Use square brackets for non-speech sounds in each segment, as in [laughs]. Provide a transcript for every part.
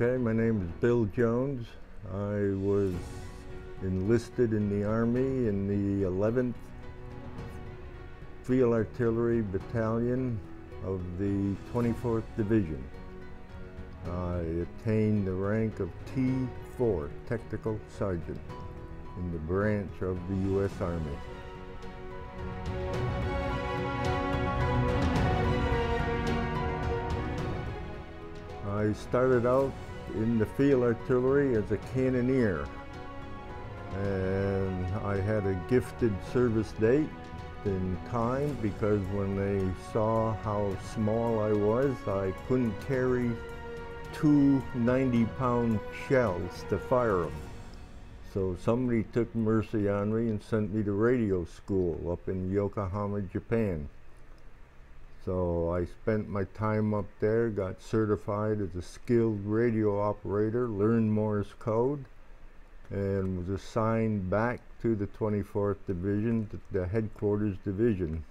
Okay, my name is Bill Jones. I was enlisted in the Army in the 11th Field Artillery Battalion of the 24th Division. I attained the rank of T4, Technical Sergeant, in the branch of the U.S. Army. I started out in the field artillery as a cannoneer and I had a gifted service date in time because when they saw how small I was, I couldn't carry two 90 pound shells to fire them. So somebody took mercy on me and sent me to radio school up in Yokohama, Japan. So I spent my time up there, got certified as a skilled radio operator, learned Morse code, and was assigned back to the 24th Division, the headquarters division,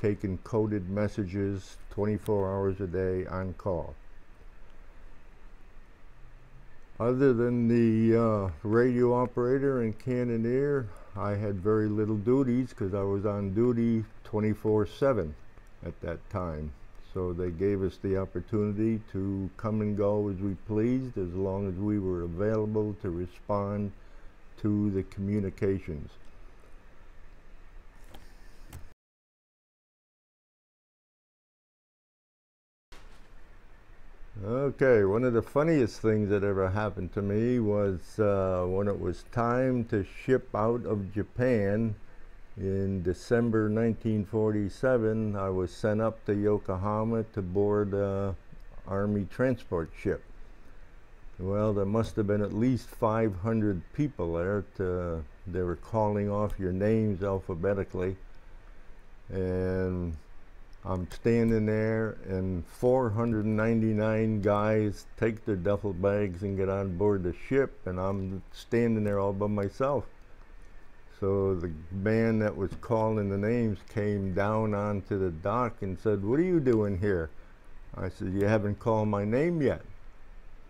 taking coded messages 24 hours a day on call. Other than the uh, radio operator and cannoneer, I had very little duties because I was on duty 24 7 at that time. So they gave us the opportunity to come and go as we pleased as long as we were available to respond to the communications. Okay, one of the funniest things that ever happened to me was uh, when it was time to ship out of Japan in December 1947, I was sent up to Yokohama to board a Army transport ship. Well, there must have been at least 500 people there. To, they were calling off your names alphabetically. And I'm standing there, and 499 guys take their duffel bags and get on board the ship, and I'm standing there all by myself. So the man that was calling the names came down onto the dock and said, What are you doing here? I said, You haven't called my name yet.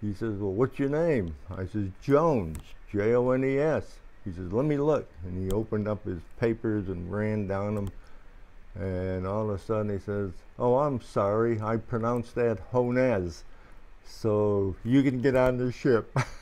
He says, Well, what's your name? I says, Jones, J O N E S. He says, Let me look. And he opened up his papers and ran down them. And all of a sudden he says, Oh, I'm sorry. I pronounced that Honez. So you can get on the ship. [laughs]